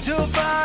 to find.